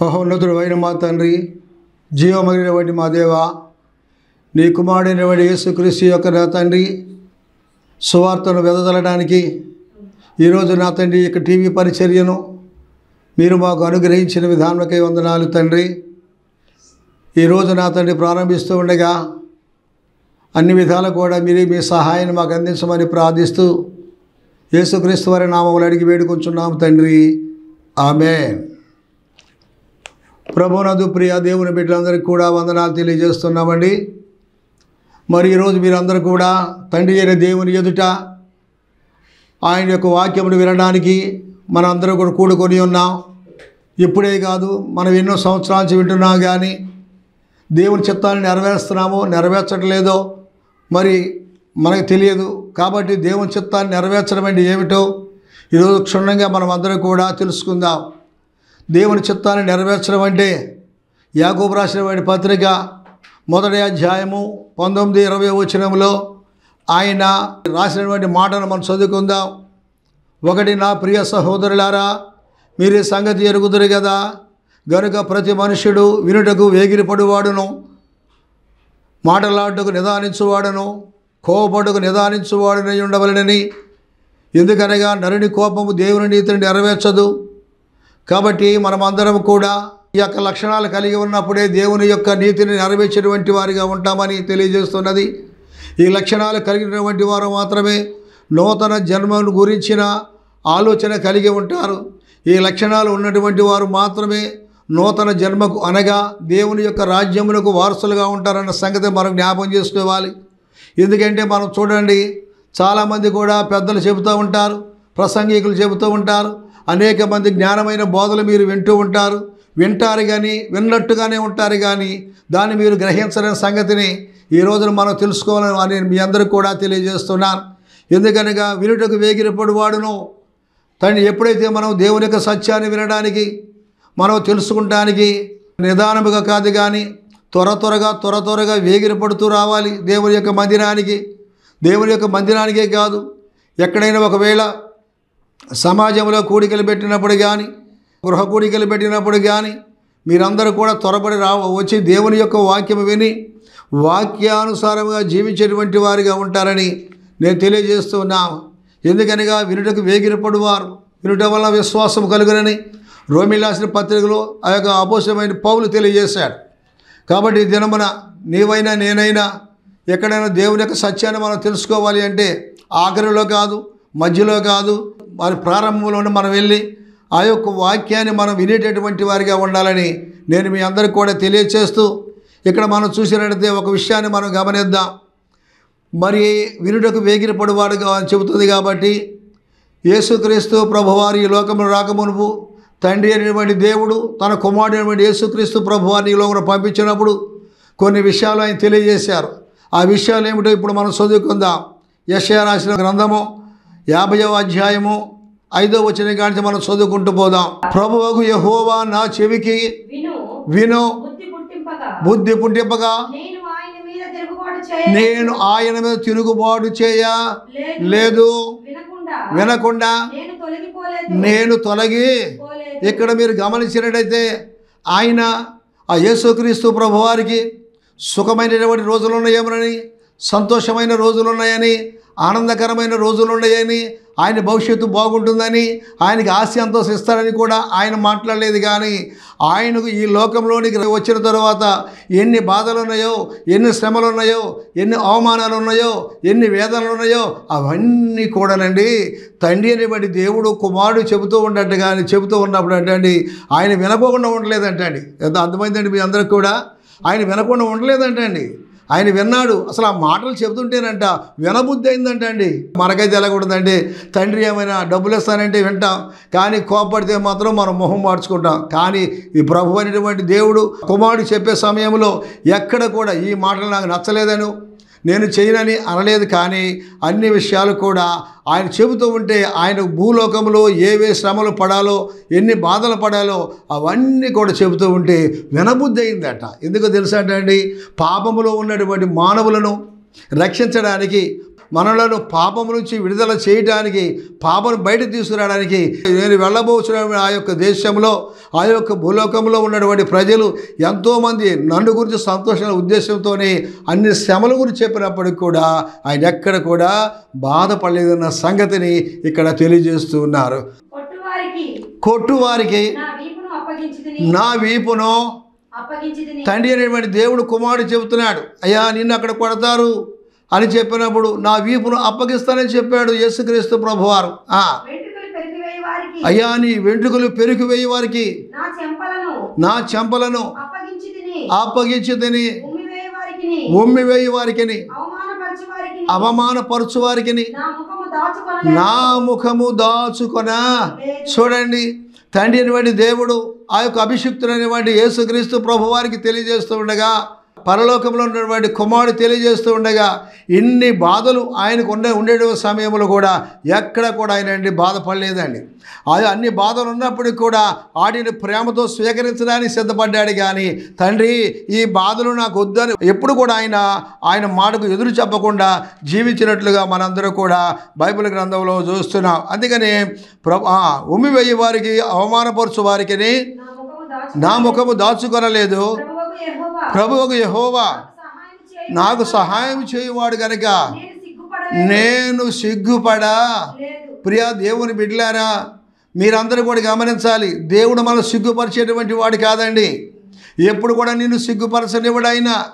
మహోన్నతుడు అయిన మా తండ్రి జీవమగినటువంటి మా దేవ నీ కుమారుడైనటువంటి యేసుక్రీస్తు యొక్క నా తండ్రి సువార్తను వెదజల్లడానికి ఈరోజు నా తండ్రి యొక్క టీవీ పరిచర్యను మీరు మాకు అనుగ్రహించిన విధానకై వందనాలు తండ్రి. ఈరోజు నా తండ్రి ప్రారంభిస్తూ ఉండగా అన్ని విధాలు కూడా మీరే మీ సహాయాన్ని మాకు అందించమని ప్రార్థిస్తూ యేసుక్రీస్తు వారి నామములు అడిగి వేడుకొంచున్నాము తండ్రి. ఆమె ప్రభునందు ప్రియ దేవుని బిడ్డలందరికీ కూడా వందనాలు తెలియజేస్తున్నామండి. మరి ఈరోజు మీరందరూ కూడా తండ్రి అయిన దేవుని ఎదుట ఆయన యొక్క వాక్యమును వినడానికి మనందరం కూడా కూడుకొని ఉన్నాం. ఇప్పుడే కాదు మనం ఎన్నో సంవత్సరాల నుంచి వింటున్నాం కానీ దేవుని చిత్తాన్ని నెరవేరుస్తున్నామో నెరవేర్చట్లేదో మరి మనకు తెలియదు. కాబట్టి దేవుని చిత్తాన్ని నెరవేర్చడం అంటే ఏమిటో ఈరోజు క్షుణ్ణంగా మనం అందరం కూడా తెలుసుకుందాం. దేవుని చిత్తాన్ని నెరవేర్చడం అంటే యాకోబు రాసినటువంటి పత్రిక మొదటి అధ్యాయము పంతొమ్మిది ఇరవై వచనంలో ఆయన రాసినటువంటి మాటను మనం చదువుకుందాం. ఒకటి నా ప్రియ సహోదరులారా మీరు ఈ సంగతి ఎరుగుదురు కదా గనుక ప్రతి మనుష్యుడు వినుటకు వేగిరిపడువాడును మాటలాడుటకు నిదానించువాడును కోపడుకు నిదానించువాడునై ఉండవలనని. ఎందుకనగా నరుని కోపము దేవుని నీతిని నెరవేర్చదు. కాబట్టి మనమందరం కూడా ఈ యొక్క లక్షణాలు కలిగి ఉన్నప్పుడే దేవుని యొక్క నీతిని నెరవేర్చినటువంటి వారిగా ఉంటామని తెలియజేస్తున్నది. ఈ లక్షణాలు కలిగినటువంటి వారు మాత్రమే నూతన జన్మను గురించిన ఆలోచన కలిగి ఉంటారు. ఈ లక్షణాలు ఉన్నటువంటి వారు మాత్రమే నూతన జన్మకు అనగా దేవుని యొక్క రాజ్యములకు వారసులుగా ఉంటారన్న సంగతి మనం జ్ఞాపం చేసుకోవాలి. ఎందుకంటే మనం చూడండి చాలామంది కూడా పెద్దలు చెబుతూ ఉంటారు ప్రసంగికులు చెబుతూ ఉంటారు అనేక మంది జ్ఞానమైన బోధలు మీరు వింటూ ఉంటారు. వింటారు కానీ విన్నట్టుగానే ఉంటారు కానీ దాన్ని మీరు గ్రహించలేని సంగతిని ఈ రోజున మనం తెలుసుకోవాలని అని మీ అందరికీ కూడా తెలియజేస్తున్నాను. ఎందుకనగా వినుటకు వేగిరపడు వాడును తను ఎప్పుడైతే మనం దేవుని యొక్క సత్యాన్ని వినడానికి మనం తెలుసుకుంటానికి నిదానముగా కాదు కానీ త్వర త్వరగా త్వర త్వరగా వేగిరపడుతూ రావాలి దేవుని యొక్క మందిరానికి. దేవుని యొక్క మందిరానికే కాదు ఎక్కడైనా ఒకవేళ సమాజంలో కూడికలు పెట్టినప్పుడు కానీ గృహ కూడికలు పెట్టినప్పుడు కానీ మీరందరూ కూడా త్వరపడి రా వచ్చి దేవుని యొక్క వాక్యం విని వాక్యానుసారంగా జీవించేటువంటి వారిగా ఉంటారని నేను తెలియజేస్తున్నాను ఎందుకనగా వినుటకు వేగిరపడువారు వినుట వల్ల విశ్వాసం కలుగునని రోమిలాసిన పత్రికలో ఆ యొక్క అపోసమైన పౌలు తెలియజేశాడు. కాబట్టి దినమున నీవైనా నేనైనా ఎక్కడైనా దేవుని యొక్క సత్యాన్ని మనం తెలుసుకోవాలి అంటే ఆఖరిలో కాదు మధ్యలో కాదు వారి ప్రారంభంలోనే మనం వెళ్ళి ఆ యొక్క వాక్యాన్ని మనం వినేటటువంటి వారిగా ఉండాలని నేను మీ అందరికి కూడా తెలియచేస్తూ ఇక్కడ మనం చూసినట్లయితే ఒక విషయాన్ని మనం గమనిద్దాం. మరి వినుటకు అని చెబుతుంది కాబట్టి యేసుక్రీస్తు ప్రభువారి ఈ లోకంలో రాకమునుపు తండ్రి అయినటువంటి దేవుడు తన కుమారుడు యేసుక్రీస్తు ప్రభువారిని ఈ లోకంలో పంపించినప్పుడు కొన్ని విషయాలు ఆయన తెలియజేశారు. ఆ విషయాలు ఏమిటో ఇప్పుడు మనం చదువుకుందాం. యశయ రాసిన గ్రంథము యాభైవ అధ్యాయము ఐదో వచ్చిన కాంచి మనం చదువుకుంటూ పోదాం. ప్రభువకు యహోవా నా చెవికి విను బుద్ధి పుట్టింపగా. నేను ఆయన మీద తిరుగుబాటు చేయ లేదు వినకుండా. నేను తొలగి ఇక్కడ మీరు గమనించినట్టయితే ఆయన ఆ యేసుక్రీస్తు ప్రభువారికి సుఖమైనటువంటి రోజులు ఉన్నాయేమని సంతోషమైన రోజులు ఉన్నాయని ఆనందకరమైన రోజులు ఉన్నాయని ఆయన భవిష్యత్తు బాగుంటుందని ఆయనకి ఆస్తి ఇస్తారని కూడా ఆయన మాట్లాడలేదు కానీ ఆయనకు ఈ లోకంలోనికి వచ్చిన తర్వాత ఎన్ని బాధలు ఉన్నాయో ఎన్ని శ్రమలు ఉన్నాయో ఎన్ని అవమానాలు ఉన్నాయో ఎన్ని వేదనలు ఉన్నాయో అవన్నీ కూడానండి తండ్రి అనేటువంటి దేవుడు కుమారుడు చెబుతూ ఉండట కానీ చెబుతూ ఉన్నప్పుడు అంటే ఆయన వినకోకుండా ఉండలేదంటండి. ఎంత అర్థమైందండి మీ అందరికి కూడా? ఆయన వినకుండా ఉండలేదంటండి. ఆయన విన్నాడు. అసలు ఆ మాటలు చెబుతుంటేనంట వినబుద్ధి అయిందంట అండి. మనకైతే ఎలాగూడదండి తండ్రి ఏమైనా డబ్బులు ఇస్తానంటే వింటాం. కానీ కోపడితే మాత్రం మనం మొహం మార్చుకుంటాం. కానీ ఈ ప్రభు అనేటువంటి దేవుడు కుమారుడు చెప్పే సమయంలో ఎక్కడ కూడా ఈ మాటలు నాకు నచ్చలేదను. నేను చేయనని అనలేదు కానీ అన్ని విషయాలు కూడా ఆయన చెబుతూ ఉంటే ఆయన భూలోకంలో ఏవే శ్రమలు పడాలో ఎన్ని బాధలు పడాలో అవన్నీ కూడా చెబుతూ ఉంటే వినబుద్ధి అయిందట. ఎందుకు తెలుసా అండి? పాపములో ఉన్నటువంటి మానవులను రక్షించడానికి మనలను పాపం నుంచి విడుదల చేయడానికి పాపను బయట తీసుకురావడానికి నేను వెళ్ళబోచిన ఆ యొక్క దేశంలో ఆ యొక్క భూలోకంలో ఉన్నటువంటి ప్రజలు ఎంతోమంది నన్ను గురించి సంతోషమైన ఉద్దేశంతోనే అన్ని శ్రమల గురించి చెప్పినప్పటికి కూడా ఆయన ఎక్కడ కూడా బాధపడలేదన్న సంగతిని ఇక్కడ తెలియజేస్తూ ఉన్నారు. కొట్టువారికి కొట్టు వారికి నా వీపును తండ్రి అనేటువంటి దేవుడు కుమారుడు చెబుతున్నాడు. అయ్యా నిన్ను అక్కడ కొడతారు. అని చెప్పినప్పుడు నా వీపును అప్పగిస్తానని చెప్పాడు యేసుక్రీస్తు ప్రభువారు. వారికి. అయ్యా నీ వెంట్రుకలు పెరుగు వేయి వారికి. నా చెంపలను అప్పగించి తిని. ఉమ్మివేయి వారికి ఉమ్మి వేయి అవమానపరచు వారికి అవమానపరచు వారికిని. నా ముఖము దాచుకొన? చూడండి తండ్రి అనేటువంటి దేవుడు ఆ యొక్క అభిషిక్తుడైనటువంటి యేసుక్రీస్తు ప్రభు వారికి తెలియజేస్తూ ఉండగా పరలోకంలో ఉన్నటువంటి కుమారుడు తెలియజేస్తూ ఉండగా ఇన్ని బాధలు ఆయనకు ఉండే ఉండే సమయంలో కూడా ఎక్కడ కూడా ఆయన అండి బాధపడలేదండి. ఆ అన్ని బాధలు ఉన్నప్పటికీ కూడా వాటిని ప్రేమతో స్వీకరించడానికి సిద్ధపడ్డాడు కానీ తండ్రి ఈ బాధలు నాకు వద్దని ఎప్పుడు కూడా ఆయన ఆయన మాటకు ఎదురు చెప్పకుండా జీవించినట్లుగా మనందరూ కూడా బైబిల్ గ్రంథంలో చూస్తున్నాం. అందుకని ప్రభు ఆ, ఉమ్మి వెయ్యి వారికి అవమానపరచు వారికి నా ముఖము దాచుకొనలేదు. ప్రభువకు యెహోవా. నాకు సహాయం చేయువాడు కనుక నేను సిగ్గుపడా? ప్రియా దేవుని బిడ్డలారా మీరందరూ కూడా గమనించాలి దేవుడు మనం సిగ్గుపరిచేటువంటి వాడు కాదండి. ఎప్పుడు కూడా నిన్ను సిగ్గుపరచనివ్వడు ఆయన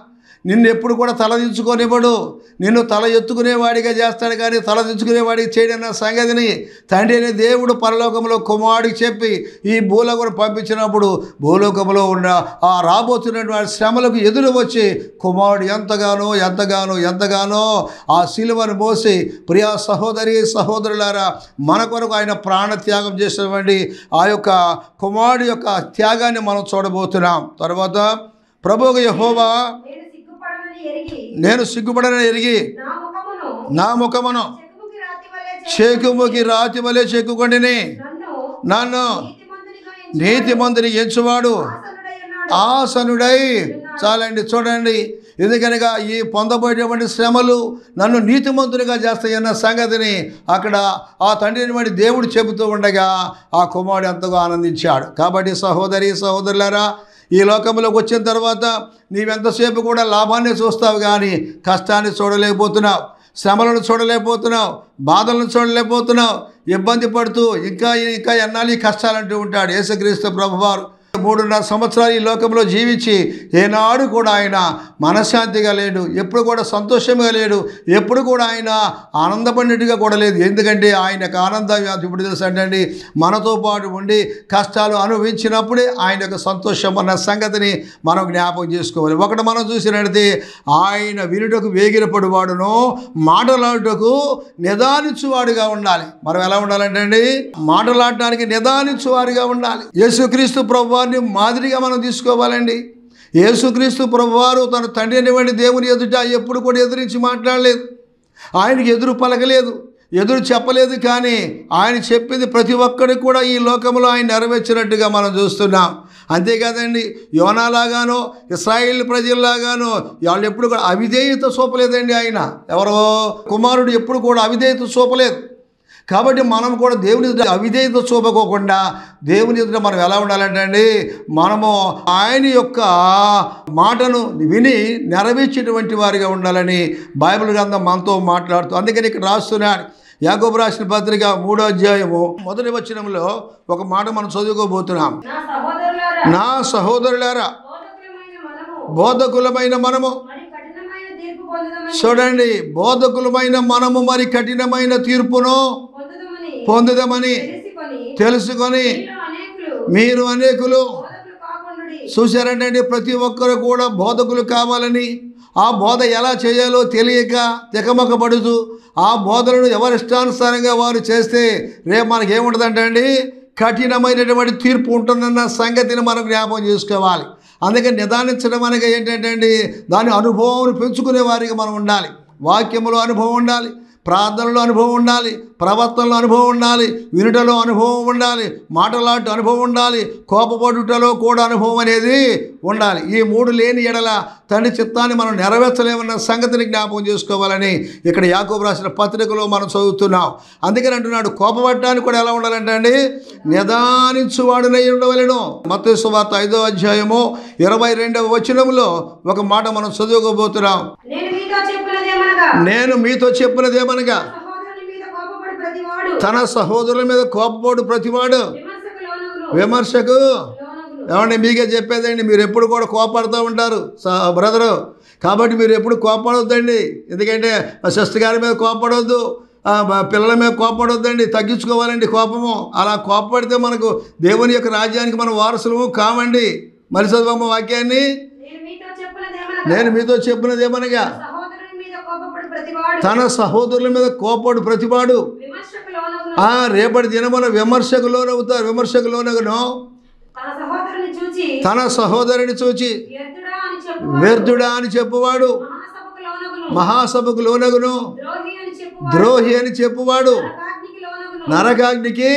నిన్ను ఎప్పుడు కూడా తలదించుకోనివ్వడు నిన్ను తల ఎత్తుకునేవాడిగా చేస్తాడు కానీ తలదించుకునేవాడికి చేయడన్న సంగతిని తండ్రి అనే దేవుడు పరలోకంలో కుమారుడికి చెప్పి ఈ భూలోకం పంపించినప్పుడు భూలోకంలో ఉన్న ఆ రాబోతున్నటువంటి శ్రమలకు ఎదురు వచ్చి కుమారుడు ఎంతగానో ఎంతగానో ఎంతగానో ఆ శిలువను మోసి ప్రియా సహోదరి సహోదరులారా మన కొరకు ఆయన ప్రాణ త్యాగం చేసినటువంటి ఆ యొక్క కుమారుడు యొక్క త్యాగాన్ని మనం చూడబోతున్నాం. తర్వాత ప్రభువు యహోవా నేను సిగ్గుపడని ఎరిగి నా ముఖమును చెక్కుముకి రాతి వలె చేకుముకి రాతి వలె చెక్కుకొండిని. నన్ను నన్ను నీతిమంతునిగా ఎంచి నీతి మందిని ఎంచువాడు. ఆసనుడై చాలండి చూడండి. ఎందుకనగా ఈ పొందబోయేటువంటి శ్రమలు నన్ను నీతిమంతునిగా చేస్తాయన్న సంగతిని అక్కడ ఆ తండ్రిని దేవుడు చెబుతూ ఉండగా ఆ కుమారుడు ఎంతగా ఆనందించాడు. కాబట్టి సహోదరి సహోదరులారా ఈ లోకంలోకి వచ్చిన తర్వాత నీవెంతసేపు కూడా లాభాన్ని చూస్తావు కానీ కష్టాన్ని చూడలేకపోతున్నావు శ్రమలను చూడలేకపోతున్నావు బాధలను చూడలేకపోతున్నావు ఇబ్బంది పడుతూ ఇంకా ఇంకా ఎన్నాళ్ళు కష్టాలు కష్టాలంటూ ఉంటాడు యేసుక్రీస్తు ప్రభువారు. మూడున్నర సంవత్సరాలు ఈ లోకంలో జీవించి ఏనాడు కూడా ఆయన మనశ్శాంతిగా లేడు ఎప్పుడు కూడా సంతోషంగా లేడు ఎప్పుడు కూడా ఆయన ఆనందపడినట్టుగా కూడా లేదు. ఎందుకంటే ఆయనకు ఆనందం ఇప్పుడు తెలుసు అంటే మనతో పాటు ఉండి కష్టాలు అనుభవించినప్పుడే ఆయన యొక్క సంతోషం అన్న సంగతిని మనం జ్ఞాపకం చేసుకోవాలి. ఒకటి మనం చూసినట్లయితే ఆయన వినుటకు వేగిరపడి వాడును మాటలాడుటకు నిదానించువాడుగా ఉండాలి. మనం ఎలా ఉండాలంటే అండి? మాటలాడటానికి నిదానించువారుగా ఉండాలి. యేసుక్రీస్తు వారిని మాదిరిగా మనం తీసుకోవాలండి. యేసుక్రీస్తు ప్రభువారు తన తండ్రి అనేవాడి దేవుని ఎదుట ఎప్పుడు కూడా ఎదురించి మాట్లాడలేదు. ఆయనకి ఎదురు పలకలేదు ఎదురు చెప్పలేదు కానీ ఆయన చెప్పింది ప్రతి ఒక్కరికి కూడా ఈ లోకంలో ఆయన నెరవేర్చినట్టుగా మనం చూస్తున్నాం. అంతేకాదండి యోనాలాగానో ఇస్రాయిల్ ప్రజల్లాగానో వాళ్ళు ఎప్పుడు కూడా అవిధేయత చూపలేదండి ఆయన. ఎవరో కుమారుడు ఎప్పుడు కూడా అవిధేయత చూపలేదు. కాబట్టి మనం కూడా దేవుని ఎదుట అవిధేయత చూపకోకుండా దేవుని ఎదుట మనం ఎలా ఉండాలంటే అండి మనము ఆయన యొక్క మాటను విని నెరవేర్చేటువంటి వారిగా ఉండాలని బైబిల్ గ్రంథం మనతో మాట్లాడుతూ అందుకని ఇక్కడ రాస్తున్నాడు. యాకోబు రాసిన పత్రిక మూడో అధ్యాయము మొదటి వచనంలో ఒక మాట మనం చదువుకోబోతున్నాం. నా సహోదరులారా బోధకులమైన మనము చూడండి బోధకులమైన మనము మరి కఠినమైన తీర్పును పొందుదామని తెలుసుకొని మీరు అనేకులు చూశారంటే ప్రతి ఒక్కరు కూడా బోధకులు కావాలని ఆ బోధ ఎలా చేయాలో తెలియక తికమకపడుతూ ఆ బోధలను ఎవరిష్టానుసారంగా వారు చేస్తే రేపు మనకి ఏముంటుందంటే అండి కఠినమైనటువంటి తీర్పు ఉంటుందన్న సంగతిని మనం జ్ఞాపకం చేసుకోవాలి. అందుకని నిదానించడం అనగా ఏంటంటే అండి దాని అనుభవం పెంచుకునే వారికి మనం ఉండాలి. వాక్యములో అనుభవం ఉండాలి. ప్రార్థనలో అనుభవం ఉండాలి ప్రవర్తనలో అనుభవం ఉండాలి వినుటలో అనుభవం ఉండాలి మాటలాట అనుభవం ఉండాలి కోపపడుటలో కూడా అనుభవం అనేది ఉండాలి. ఈ మూడు లేని ఎడల తండ్రి చిత్తాన్ని మనం నెరవేర్చలేమన్న సంగతిని జ్ఞాపకం చేసుకోవాలని ఇక్కడ యాకోబు రాసిన పత్రికలో మనం చదువుతున్నాం. అందుకని అంటున్నాడు కోపపడటానికి కూడా ఎలా ఉండాలంటే అండి నిదానించువాడునై ఉండవలను. మత్తయి సువార్త ఐదో అధ్యాయము ఇరవై రెండవ వచనంలో ఒక మాట మనం చదువుకోబోతున్నాం. నేను మీతో కోపపడి ప్రతివాడు. తన సహోదరుల మీద కోపపోడు ప్రతివాడు. విమర్శకు ఏమండి మీకే చెప్పేదండి మీరు ఎప్పుడు కూడా కోపడుతూ ఉంటారు బ్రదరు. కాబట్టి మీరు ఎప్పుడు కోపడొద్దండి. ఎందుకంటే సిస్టర్ గారి మీద కోపడొద్దు పిల్లల మీద కోపడొద్దండి తగ్గించుకోవాలండి కోపము. అలా కోపడితే మనకు దేవుని యొక్క రాజ్యానికి మనం వారసులము కామండి మరి చదవమ్మ వాక్యాన్ని? నేను మీతో చెప్పినదేమనగా నేను మీతో చెప్పినది ఏమనగా సహోదరుని మీద కోపపడి ప్రతివాడు తన సహోదరుల మీద కోపడు ప్రతివాడు. రేపటి దినమున విమర్శకు లోనవుతారు. విమర్శకు లోనగును. తన సహోదరుని చూచి వ్యర్థుడా అని చెప్పువాడు. మహాసభకు లోనగును. ద్రోహి అని చెప్పువాడు. నరకాగ్నికి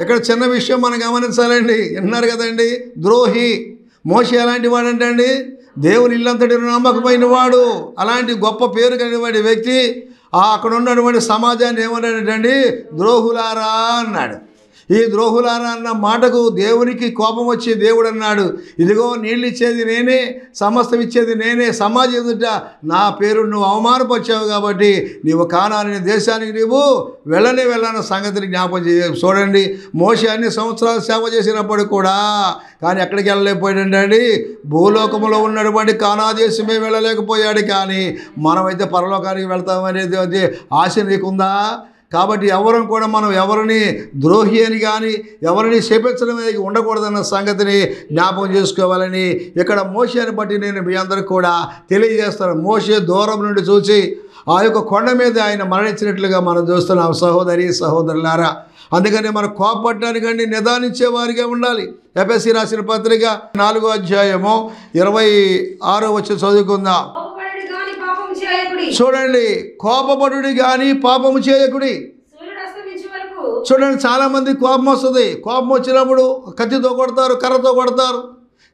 ఇక్కడ చిన్న విషయం మనం గమనించాలండి. విన్నారు కదండి? ద్రోహి. మోషి ఎలాంటి అండి దేవుని ఇల్లంతటి నమ్మకమైన వాడు. అలాంటి గొప్ప పేరు కలిగినటువంటి వ్యక్తి ఆ అక్కడ ఉన్నటువంటి సమాజాన్ని ఏమన్నాడండి ద్రోహులారా అన్నాడు. ఈ ద్రోహులారా అన్న మాటకు దేవునికి కోపం వచ్చి దేవుడు అన్నాడు ఇదిగో నీళ్ళు ఇచ్చేది నేనే సమస్తం ఇచ్చేది నేనే సమాజం ఎదుట నా పేరు నువ్వు అవమానపరిచావు కాబట్టి నీవు కానాలని దేశానికి నీవు వెళ్ళనే వెళ్ళని సంగతిని జ్ఞాపం చేయ చూడండి మోషి అన్ని సంవత్సరాలు సేవ చేసినప్పుడు కూడా కానీ ఎక్కడికి వెళ్ళలేకపోయాడండి భూలోకంలో ఉన్నటువంటి కానా దేశమే వెళ్ళలేకపోయాడు కానీ మనమైతే పరలోకానికి వెళ్తామనేది ఆశ నీకుందా? కాబట్టి ఎవరం కూడా మనం ఎవరిని ద్రోహి అని కానీ ఎవరిని శపించడం అనేది ఉండకూడదన్న సంగతిని జ్ఞాపకం చేసుకోవాలని ఇక్కడ మోషేని బట్టి నేను మీ అందరికి కూడా తెలియజేస్తాను. మోషే దూరం నుండి చూసి ఆ యొక్క కొండ మీద ఆయన మరణించినట్లుగా మనం చూస్తున్నాం. సహోదరి సహోదరులారా అందుకని మనం కోపడటానికండి నిదానించేవారిగా ఉండాలి. ఎఫ్ఎస్సి రాసిన పత్రిక నాలుగో అధ్యాయము ఇరవై ఆరో వచ్చి చదువుకుందాం కోపపడి గాని పాపం చేయకుడి చూడండి. కోపపడుడి కానీ పాపము చేయకుడి. చూడండి చాలామంది కోపం వస్తుంది. కోపం వచ్చినప్పుడు కత్తితో కొడతారు కర్రతో కొడతారు.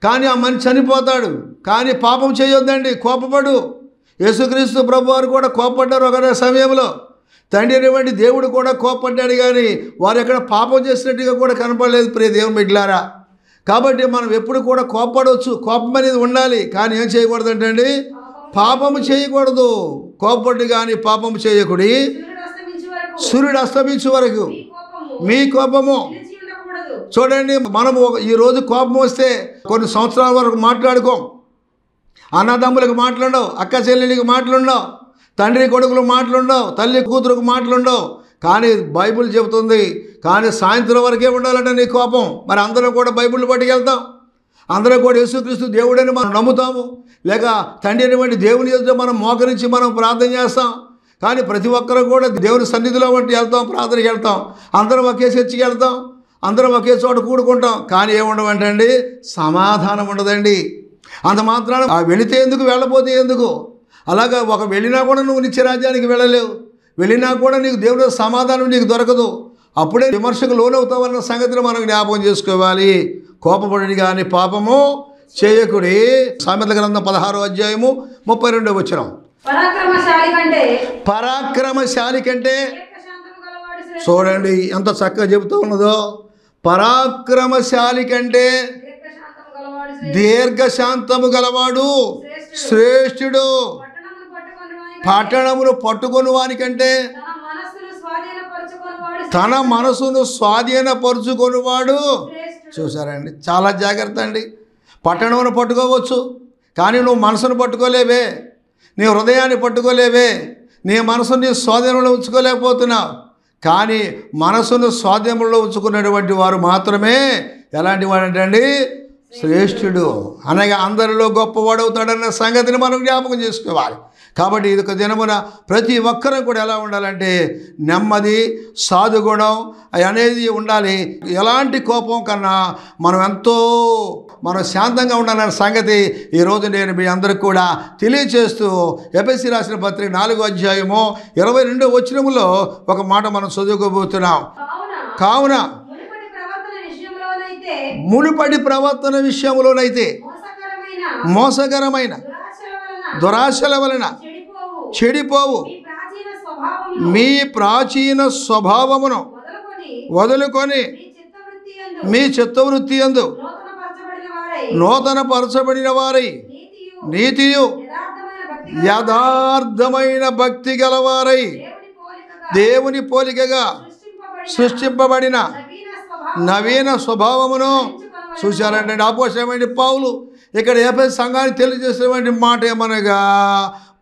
కానీ ఆ మనిషి చనిపోతాడు. కానీ పాపం చేయొద్దండి కోపపడు. యేసుక్రీస్తు ప్రభు వారు కూడా కోపడ్డారు ఒక సమయంలో. తండ్రి అనేటువంటి దేవుడు కూడా కోపడ్డాడు కానీ వారు ఎక్కడ పాపం చేసినట్టుగా కూడా కనపడలేదు ప్రియ దేవుని బిడ్డలారా. కాబట్టి మనం ఎప్పుడు కూడా కోపడవచ్చు కోపం అనేది ఉండాలి. కానీ ఏం చేయకూడదు అంటే పాపము చేయకూడదు. కోపపడి కానీ పాపము చేయకుడి. సూర్యుడు అస్తమించే వరకు మీ కోపము. చూడండి మనము ఒక- ఈ రోజు కోపం వస్తే కొన్ని సంవత్సరాల వరకు మాట్లాడుకోం. అన్నదమ్ములకు మాట్లాడవు అక్క చెల్లెలికి మాట్లాడవు తండ్రి కొడుకులు మాట్లాడవు తల్లి కూతురుకు మాట్లాడవు. కానీ బైబిల్ చెబుతుంది కానీ సాయంత్రం వరకే ఉండాలంటే నీ కోపం. మరి అందరం కూడా బైబిల్ పట్టుకెళ్తాం. అందరూ కూడా యేసుక్రీస్తు దేవుడని మనం నమ్ముతాము. లేక తండ్రి అనేటువంటి దేవుని ఎదుట మనం మోకరించి మనం ప్రార్థన చేస్తాం. కానీ ప్రతి ఒక్కరు కూడా దేవుని సన్నిధిలో వంటి వెళ్తాం ప్రార్థనకి వెళ్తాం. అందరం ఒకే చర్చికి వెళ్తాం అందరం ఒకే చోట కూడుకుంటాం. కానీ ఏముండవంటండి సమాధానం ఉండదండి. అంత మాత్రాన వెళితే ఎందుకు వెళ్ళపోతే ఎందుకు? అలాగా ఒక వెళ్ళినా కూడా నువ్వు నిత్యరాజ్యానికి వెళ్ళలేవు. వెళ్ళినా కూడా నీకు దేవుడు సమాధానం నీకు దొరకదు. అప్పుడే విమర్శకు లోనవుతావన్న సంగతిని మనం జ్ఞాపకం చేసుకోవాలి. కోపపడి కానీ పాపము చేయకుడి. సామెతల గ్రంథం పదహారో అధ్యాయము ముప్పై రెండో వచ్చినాం పరాక్రమశాలి కంటే. చూడండి ఎంత చక్కగా చెబుతూ ఉన్నదో. పరాక్రమశాలి కంటే దీర్ఘశాంతము గలవాడు శ్రేష్ఠుడు. పట్టణమును పట్టుకొని వానికంటే తన మనసును స్వాధీనపరుచుకొనివాడు. చూసారండి చాలా జాగ్రత్త అండి. పట్టణమును పట్టుకోవచ్చు. కానీ నువ్వు మనసును పట్టుకోలేవే. నీ హృదయాన్ని పట్టుకోలేవే. నీ మనసుని నీ స్వాధీనంలో ఉంచుకోలేకపోతున్నావు. కానీ మనసును స్వాధీనంలో ఉంచుకున్నటువంటి వారు మాత్రమే ఎలాంటి వాడంటే అండి శ్రేష్ఠుడు. అనగా అందరిలో గొప్పవాడవుతాడన్న సంగతిని మనం జ్ఞాపకం చేసుకోవాలి. కాబట్టి ఇది ఒక దినమున ప్రతి ఒక్కరూ కూడా ఎలా ఉండాలంటే నెమ్మది సాధుగుణం అనేది ఉండాలి. ఎలాంటి కోపం కన్నా మనం ఎంతో మనం శాంతంగా ఉండాలన్న సంగతి ఈరోజు నేను మీ అందరికి కూడా తెలియచేస్తూ ఎపిసి రాసిన పత్రిక నాలుగో అధ్యాయము ఇరవై రెండో వచనములో ఒక మాట మనం చదువుకోబోతున్నాం. కావున మునుపటి ప్రవర్తన విషయంలోనైతే మోసకరమైన దురాశల వలన చెడిపోవు. మీ ప్రాచీన స్వభావమును వదులుకొని మీ చిత్తవృత్తి ఎందు నూతన పరచబడిన వారై. నీతియు యథార్థమైన భక్తి గలవారై. దేవుని పోలికగా సృష్టింపబడిన నవీన స్వభావమును చూశారంటే ఆపోషమైన పావులు ఇక్కడ ఏపై సంఘానికి తెలియజేసినటువంటి మాట ఏమనగా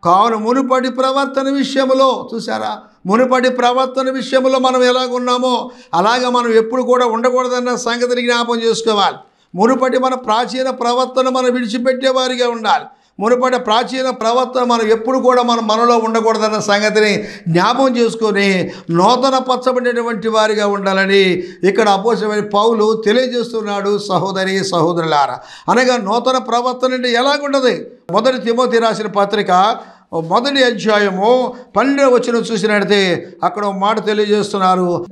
కావున మునుపటి ప్రవర్తన విషయంలో చూసారా మునుపటి ప్రవర్తన విషయంలో మనం ఎలాగున్నామో అలాగే మనం ఎప్పుడు కూడా ఉండకూడదన్న సంగతిని జ్ఞాపం చేసుకోవాలి. మునుపటి మన ప్రాచీన ప్రవర్తన మనం విడిచిపెట్టేవారిగా ఉండాలి. మునుపటి ప్రాచీన ప్రవర్తన మనం ఎప్పుడు కూడా మనం మనలో ఉండకూడదన్న సంగతిని జ్ఞాపం చేసుకొని నూతన పచ్చబడినటువంటి వారిగా ఉండాలని ఇక్కడ అపోసమైన పౌలు తెలియజేస్తున్నాడు సహోదరి సహోదరులారా. అనగా నూతన ప్రవర్తన అంటే ఎలాగుండదు? మొదటి తిమోతి రాసిన పత్రిక మొదటి అధ్యాయము పన్నెండు వచ్చిన చూసినట్టే అక్కడ ఒక మాట తెలియజేస్తున్నారు.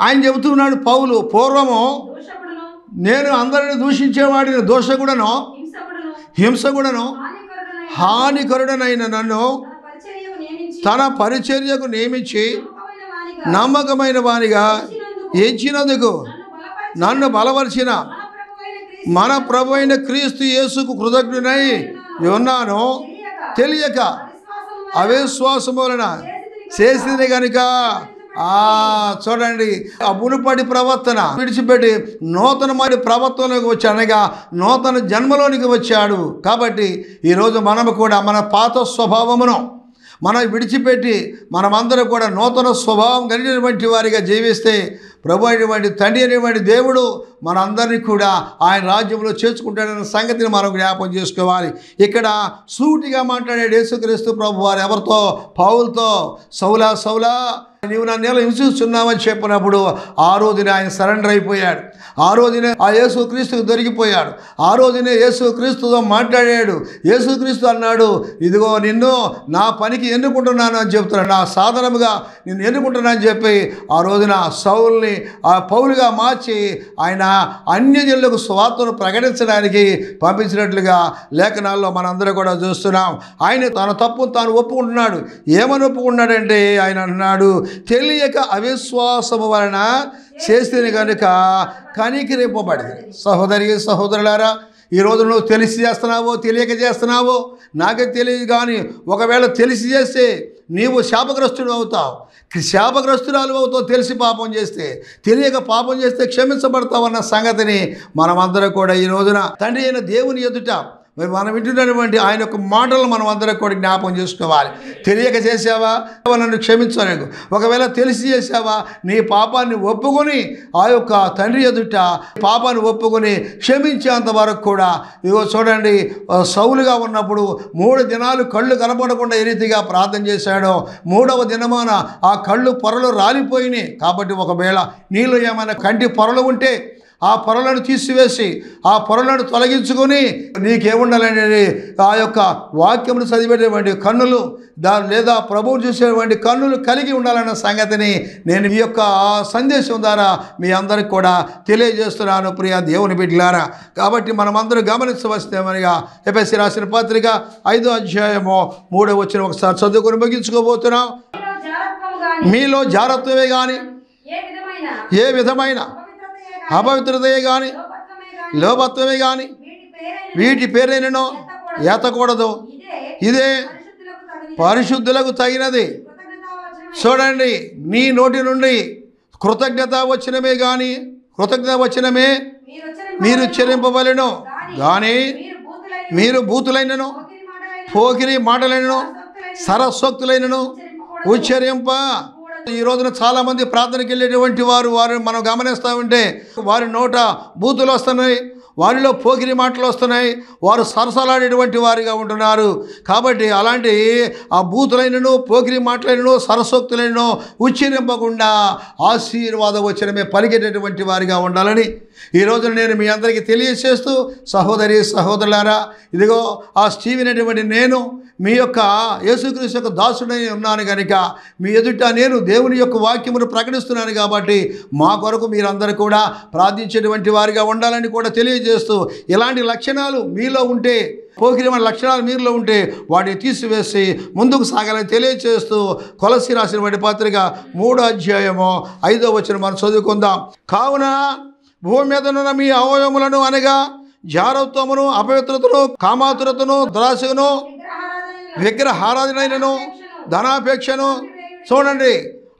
ఆయన చెబుతున్నాడు పౌలు పూర్వము నేను అందరిని దూషించేవాడిని దోషకుడను. హింసకుడును హింసకుడను హానికరుడనైన నన్ను తన పరిచర్యకు నియమించి నమ్మకమైన వానిగా ఎంచినందుకు నన్ను బలపరిచి బలపరిచిన మన ప్రభు అయిన క్రీస్తు యేసుకు కృతజ్ఞునై ఉన్నాను. తెలియక వలన అవిశ్వాసం వలన చేసింది కనుక చూడండి ఆ మునుపటి ప్రవర్తన విడిచిపెట్టి నూతనమైన ప్రవర్తనలోకి వచ్చానగా నూతన జన్మలోనికి వచ్చాడు. కాబట్టి ఈరోజు మనము కూడా మన పాత స్వభావమును మనం విడిచిపెట్టి మనమందరం కూడా నూతన స్వభావం కలిగినటువంటి వారిగా జీవిస్తే ప్రభు అయినటువంటి తండ్రి అనేటువంటి దేవుడు మనందరినీ కూడా ఆయన రాజ్యంలో చేర్చుకుంటాడన్న సంగతిని మనం జ్ఞాపం చేసుకోవాలి. ఇక్కడ సూటిగా మాట్లాడాడు యేసుక్రీస్తు ప్రభు వారు ఎవరితో? పౌలతో. సౌలా సౌలా నీవు నా నెల హింసిస్తున్నావని చెప్పినప్పుడు ఆ రోజున ఆయన సరెండర్ అయిపోయాడు. ఆ రోజునే ఆ యేసు క్రీస్తుకు దొరికిపోయాడు. ఆ రోజునే యేసు క్రీస్తుతో మాట్లాడాడు. యేసు క్రీస్తు అన్నాడు ఇదిగో నిన్ను నా పనికి ఎన్నుకుంటున్నాను అని చెప్తున్నాడు. నా సాధనముగా నిన్ను ఎన్నుకుంటున్నాను చెప్పి ఆ రోజున సౌల్ని ఆ పౌలుగా మార్చి ఆయన అన్యజనులకు స్వార్థను ప్రకటించడానికి పంపించినట్లుగా లేఖనాల్లో మనందరూ కూడా చూస్తున్నాం. ఆయన తన తప్పును తాను ఒప్పుకుంటున్నాడు. ఏమని ఒప్పుకున్నాడంటే ఆయన అన్నాడు తెలియక అవిశ్వాసము వలన చేస్తే కనుక కనికిరింపబడింది సహోదరి సహోదరులారా ఈరోజు నువ్వు తెలిసి చేస్తున్నావో తెలియక చేస్తున్నావో నాకే తెలియదు కానీ ఒకవేళ తెలిసి చేస్తే నీవు శాపగ్రస్తుడు అవుతావు. శాపగ్రస్తురాలు అవుతావు తెలిసి పాపం చేస్తే. తెలియక పాపం చేస్తే క్షమించబడతావు అన్న సంగతిని మనమందరం కూడా ఈ రోజున తండ్రి అయిన దేవుని ఎదుట మరి మనం వింటున్నటువంటి ఆయన యొక్క మాటలు మనం అందరం కూడా జ్ఞాపం చేసుకోవాలి. తెలియక చేసావా నన్ను క్షమించలేదు ఒకవేళ తెలిసి చేసావా నీ పాపాన్ని ఒప్పుకొని ఆ యొక్క తండ్రి ఎదుట పాపాన్ని ఒప్పుకొని క్షమించేంత వరకు కూడా ఇగో చూడండి సౌలుగా ఉన్నప్పుడు మూడు దినాలు కళ్ళు కనపడకుండా ఏ రీతిగా ప్రార్థన చేశాడో మూడవ దినమాన ఆ కళ్ళు పొరలు రాలిపోయినాయి. కాబట్టి ఒకవేళ నీళ్ళు ఏమైనా కంటి పొరలు ఉంటే ఆ పొరలను తీసివేసి ఆ పొరలను తొలగించుకొని నీకేముండాలనేది ఆ యొక్క వాక్యమును చదివేటువంటి కన్నులు దా లేదా ప్రభువు చూసేటువంటి కన్నులు కలిగి ఉండాలన్న సంగతిని నేను ఈ యొక్క సందేశం ద్వారా మీ అందరికి కూడా తెలియజేస్తున్నాను ప్రియ దేవుని బిడ్డలారా. కాబట్టి మనమందరం గమనించవలసినమనిగా ఎపిఎస్సి రాసిన పత్రిక ఐదో అధ్యాయము మూడో వచ్చిన ఒకసారి చదువుకొని ముగించుకోబోతున్నాం. మీలో జాగ్రత్తవే కానీ ఏ విధమైన అపవిత్రతయే కానీ లోపత్వమే కానీ వీటి పేరైన పేరైనను ఎత్తకూడదు. ఇదే పరిశుద్ధులకు తగినది. చూడండి నీ నోటి నుండి కృతజ్ఞత వచ్చినమే కానీ కృతజ్ఞత వచ్చినమే మీరు చెల్లింపవలను చెల్లింపవలెను కానీ మీరు బూతులైనను పోకిరి మాటలైనను సరస్వక్తులైనను ఉచ్చరింప. ఈ రోజున చాలామంది ప్రార్థనకి వెళ్ళేటువంటి వారు వారిని మనం గమనిస్తూ ఉంటే వారి నోట బూతులు వస్తున్నాయి వారిలో పోకిరి మాటలు వస్తున్నాయి వారు సరసలాడేటువంటి వారిగా ఉంటున్నారు. కాబట్టి అలాంటి ఆ బూతులైనను పోకిరి మాటలైనను సరసోక్తులైనను ఉచ్చరింపకుండా ఆశీర్వాద వచ్చినమే పలికేటటువంటి వారిగా ఉండాలని ఈ రోజున నేను మీ అందరికీ తెలియజేస్తూ సహోదరి సహోదరులారా ఇదిగో ఆ స్టీవెన్ అనేటువంటి నేను మీ యొక్క యేసుక్రీస్తు యొక్క దాసుడని ఉన్నాను కనుక మీ ఎదుట నేను దేవుని యొక్క వాక్యమును ప్రకటిస్తున్నాను కాబట్టి మా కొరకు మీరందరూ కూడా ప్రార్థించేటువంటి వారిగా ఉండాలని కూడా తెలియజేస్తూ ఇలాంటి లక్షణాలు మీలో ఉంటే పోకిరమైన లక్షణాలు మీలో ఉంటే వాటిని తీసివేసి ముందుకు సాగాలని తెలియజేస్తూ కొలసి రాసినటువంటి పత్రిక మూడో అధ్యాయము ఐదో వచ్చిన మనం చదువుకుందాం. కావున భూమి మీద ఉన్న మీ అవయవములను అనగా జారత్వమును అపవిత్రతను కామాతురతను దురాశను విగ్రహారాధనైనను ధనాపేక్షను. చూడండి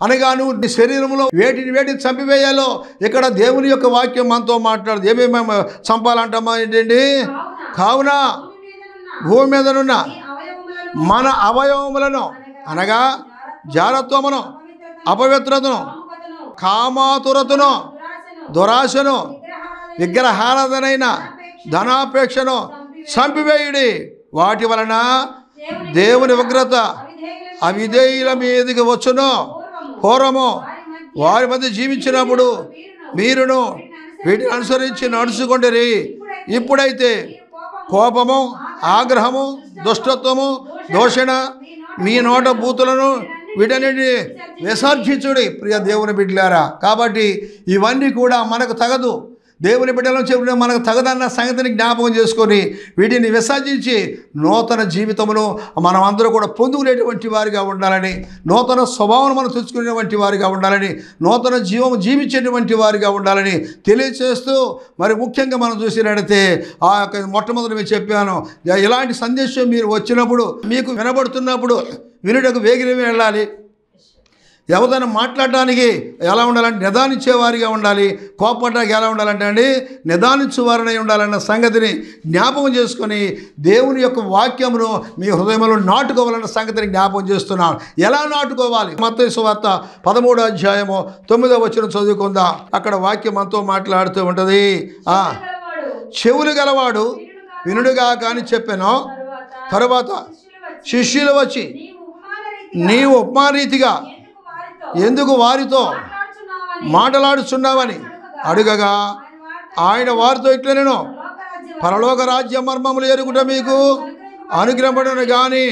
అనగా నువ్వు నీ శరీరంలో వేటిని వేటిని చంపివేయాలో ఇక్కడ దేవుని యొక్క వాక్యం మనతో మాట్లాడదు ఏమేమి చంపాలంటామా ఏంటండి? కావున భూమి మీదనున్న భూమి మన అవయవములను అనగా జారత్వమును అపవిత్రతను కామాతురతను దురాశను, విగ్రహారాధనైన ధనాపేక్షను చంపివేయుడి. వాటి వలన దేవుని ఉగ్రత అవిధేయుల మీదకి వచ్చును. పూర్వము వారి మధ్య జీవించినప్పుడు మీరును వీటిని అనుసరించి నడుచుకుంటారు ఇప్పుడైతే కోపము కోపము ఆగ్రహము దుష్టత్వము దోషణ మీ నోట బూతులను వీటన్నిటిని విసర్జించుడి ప్రియ దేవుని బిడ్డలారా. కాబట్టి ఇవన్నీ కూడా మనకు తగదు. దేవుని బిడ్డలను చెప్పిన మనకు తగదన్న సంగతిని జ్ఞాపకం చేసుకొని వీటిని విసర్జించి నూతన జీవితమును మనం అందరూ కూడా పొందుకునేటువంటి వారిగా ఉండాలని నూతన స్వభావం మనం తెచ్చుకునేటువంటి వారిగా ఉండాలని నూతన జీవం జీవించేటువంటి వారిగా ఉండాలని తెలియచేస్తూ మరి ముఖ్యంగా మనం చూసినట్టయితే ఆ యొక్క మొట్టమొదటి మేము చెప్పాను ఇలాంటి సందేశం మీరు వచ్చినప్పుడు మీకు వినబడుతున్నప్పుడు వినుటకు వేగిరమే వెళ్ళాలి. ఎవరైనా మాట్లాడడానికి ఎలా ఉండాలంటే నిదానించేవారిగా ఉండాలి కోపడడానికి ఎలా ఉండాలంటే అండి నిదానించువారనై ఉండాలన్న సంగతిని జ్ఞాపకం చేసుకొని దేవుని యొక్క వాక్యమును మీ హృదయంలో నాటుకోవాలన్న సంగతిని జ్ఞాపకం చేస్తున్నాను ఎలా నాటుకోవాలి? మత వార్త పదమూడో అధ్యాయము తొమ్మిదో వచ్చిన చదువుకుందాం. అక్కడ వాక్యం మనతో మాట్లాడుతూ ఉంటుంది. గలవాడు చెవులు గలవాడు వినుడుగా కానీ చెప్పాను. తరువాత శిష్యులు వచ్చి నీ వచ్చి రీతిగా నీవు ఉపమారీతిగా ఎందుకు వారితో మాట్లాడుచున్నావని? అడుగగా ఆయన వారితో ఇట్లనేను లోకరాజ్యం పరలోక రాజ్య మర్మములు ఎరుగుట మీకు అనుగ్రహపడను కానీ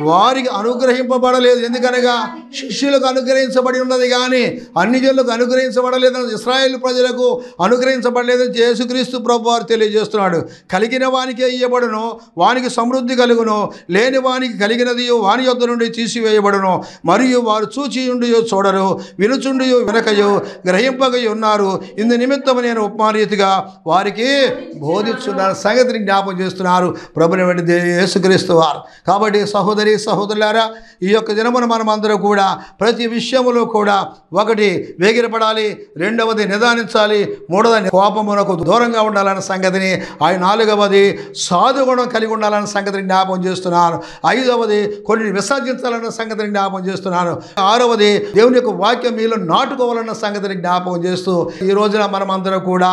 వారికి అనుగ్రహింపబడలేదు. ఎందుకనగా శిష్యులకు అనుగ్రహించబడి ఉన్నది కానీ అన్ని జనులకు అనుగ్రహించబడలేదని ఇస్రాయేల్ ప్రజలకు అనుగ్రహించబడలేదని యేసుక్రీస్తు ప్రభు వారు తెలియజేస్తున్నాడు. కలిగిన వానికే ఇయ్యబడును వానికి సమృద్ధి కలుగును లేని వానికి కలిగినది వాని యొద్ద నుండి తీసివేయబడును. మరియు వారు చూచియుండియో చూడరు వినుచుండియో వినకయో గ్రహింపకయో ఉన్నారు. ఇందు నిమిత్తం నేను ఉపమారీతిగా వారికి బోధిస్తున్నారు సంగతిని జ్ఞాపం చేస్తున్నారు. ప్రభుని యేసుక్రీస్తు వారు. కాబట్టి సహోదరి సహోదరులారా ఈ యొక్క దినమున మనం అందరూ కూడా ప్రతి విషయంలో కూడా ఒకటి వేగిరపడాలి రెండవది నిదానించాలి మూడవది కోపమునకు దూరంగా ఉండాలన్న సంగతిని ఆయన నాలుగవది సాధుగుణం కలిగి ఉండాలన్న సంగతిని జ్ఞాపం చేస్తున్నాను ఐదవది కొన్ని విసర్జించాలన్న సంగతిని జ్ఞాపం చేస్తున్నాను ఆరవది దేవుని యొక్క వాక్యం మీలో నాటుకోవాలన్న సంగతిని జ్ఞాపకం చేస్తూ ఈ రోజున మనం అందరం కూడా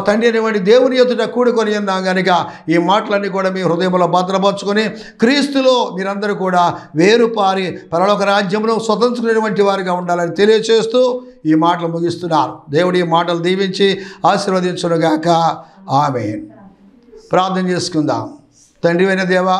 తండ్రిని తండ్రి అనేటువంటి దేవుని ఎదుట కూడుకొని ఉన్నాం కనుక ఈ మాటలన్నీ కూడా మీ హృదయంలో భద్రపరచుకొని క్రీస్తులో మీరందరూ కూడా వేరుపారి పరలోక రాజ్యంలో స్వతంత్రులైనటువంటి వారిగా ఉండాలని తెలియచేస్తూ ఈ మాటలు ముగిస్తున్నారు. దేవుడి ఈ మాటలు దీవించి ఆశీర్వదించునుగాక. ఆమె ప్రార్థన చేసుకుందాం. తండ్రి అయిన దేవా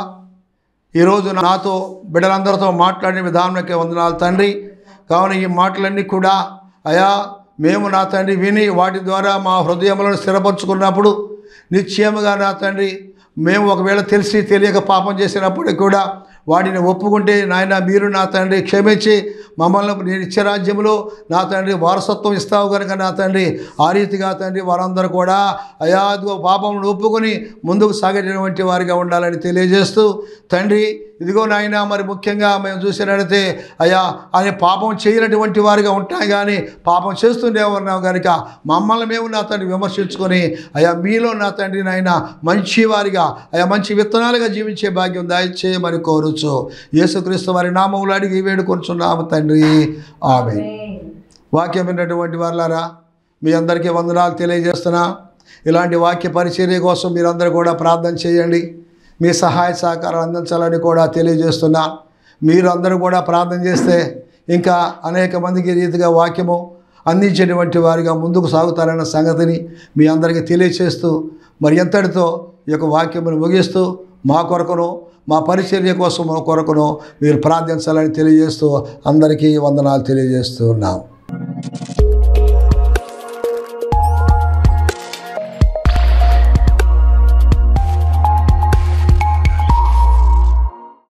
ఈరోజు నాతో బిడ్డలందరితో మాట్లాడిన విధానంకే వందనాలు తండ్రి. కావున ఈ మాటలన్నీ కూడా అయా మేము నా తండ్రి విని వాటి ద్వారా మా హృదయములను స్థిరపరచుకున్నప్పుడు నిశ్చయముగా నా తండ్రి మేము ఒకవేళ తెలిసి తెలియక పాపం చేసినప్పుడు కూడా వాటిని ఒప్పుకుంటే నాయన మీరు నా తండ్రి క్షమించి మమ్మల్ని నేను ఇచ్చే రాజ్యంలో నా తండ్రి వారసత్వం ఇస్తావు కనుక నా తండ్రి. ఆ రీతిగా తండ్రి వారందరూ కూడా అయా ఇదిగో పాపమును ఒప్పుకొని ముందుకు సాగేటటువంటి వారిగా ఉండాలని తెలియజేస్తూ తండ్రి ఇదిగో నాయన మరి ముఖ్యంగా మేము చూసినట్లయితే అయ్యా అనే పాపం చేయనటువంటి వారిగా ఉంటాం కానీ పాపం చేస్తుండే ఉన్నాం కనుక మమ్మల్ని మేము నా తండ్రి విమర్శించుకొని అయ్యా మీలో నా తండ్రి నాయన మంచి వారిగా అయ్యా మంచి విత్తనాలుగా జీవించే భాగ్యం దయచేయమని కోరుచు యేసుక్రీస్తు వారి నామములు అడిగి వేడుకొంచున్నాము తండ్రి. ఆమె వాక్యం విన్నటువంటి వాళ్ళారా మీ అందరికీ వందనాలు తెలియజేస్తున్నా. ఇలాంటి వాక్య పరిచర్య కోసం మీరందరూ కూడా ప్రార్థన చేయండి. మీ సహాయ సహకారం అందించాలని కూడా తెలియజేస్తున్నాను మీరందరూ కూడా ప్రార్థన చేస్తే ఇంకా అనేక మందికి రీతిగా వాక్యము అందించేటువంటి వారిగా ముందుకు సాగుతారన్న సంగతిని మీ అందరికీ తెలియచేస్తూ మరి ఎంతటితో ఈ యొక్క వాక్యమును ముగిస్తూ మా కొరకును మా పరిచర్య కోసం కొరకును మీరు ప్రార్థించాలని తెలియజేస్తూ అందరికీ వందనాలు తెలియజేస్తూ ఉన్నాం.